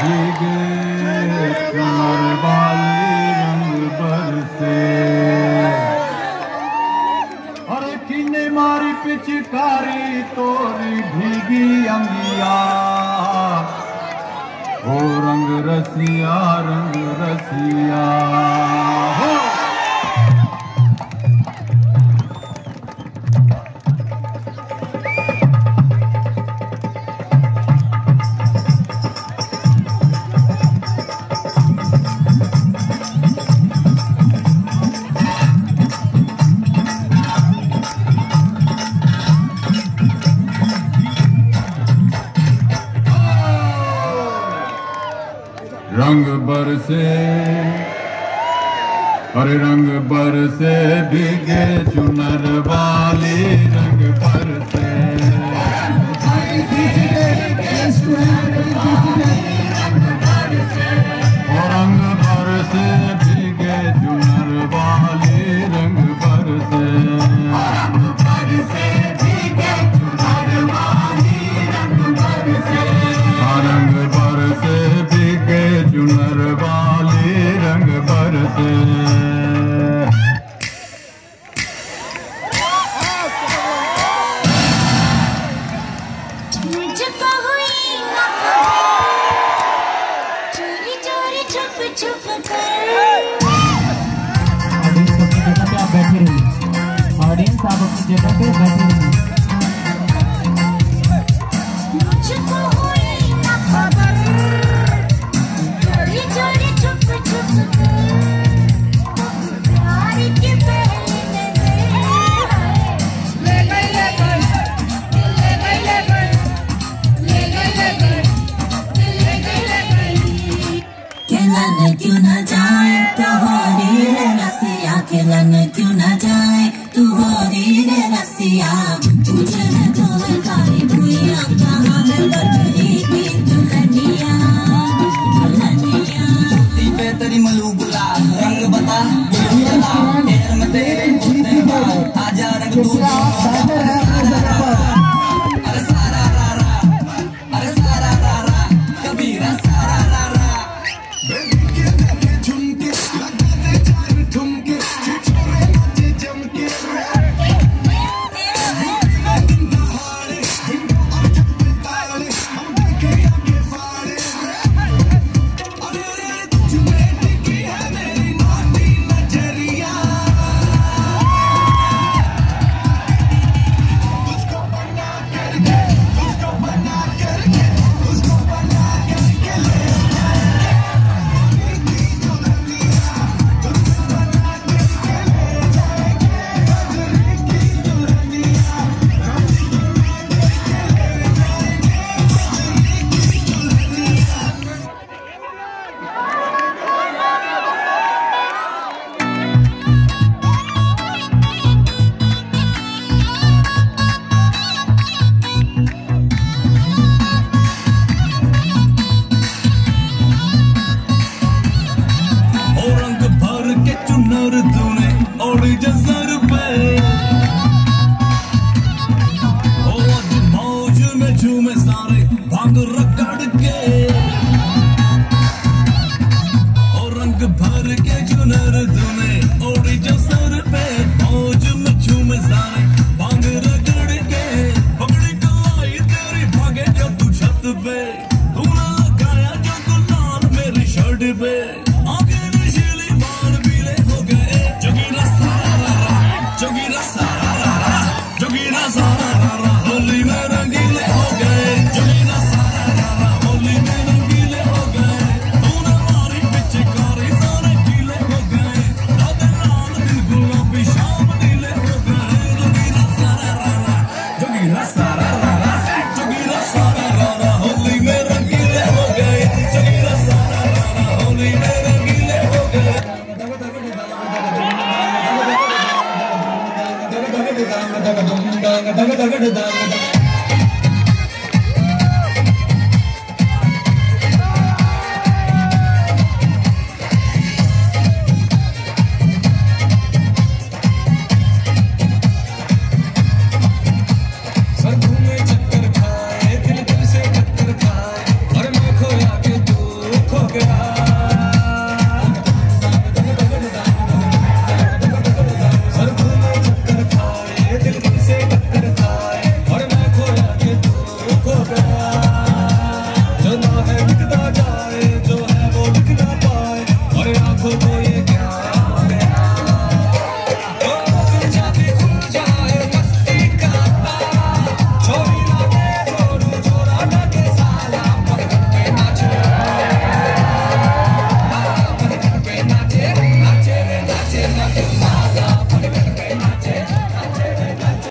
भीगे कमर वाले रंग बरसे अरे किने मारी पिचकारी तोरी भीगी अंगिया हो रंग रसिया रंग रसिया रंग बरसे, अरे रंग बरसे, भीगे चुनर वाली रंग बरसे। रंग बरसे, भीगे चुनर वाली जगह पे क्यों न जाए प्रभारी रसिया खिलन क्यों रसिया तुझे मैं तो सारी दुनिया कहाँ मैं बदली की दुल्हनिया दुल्हनिया तेरी मलू बुला வாங்குற காடுக்கே da da da da da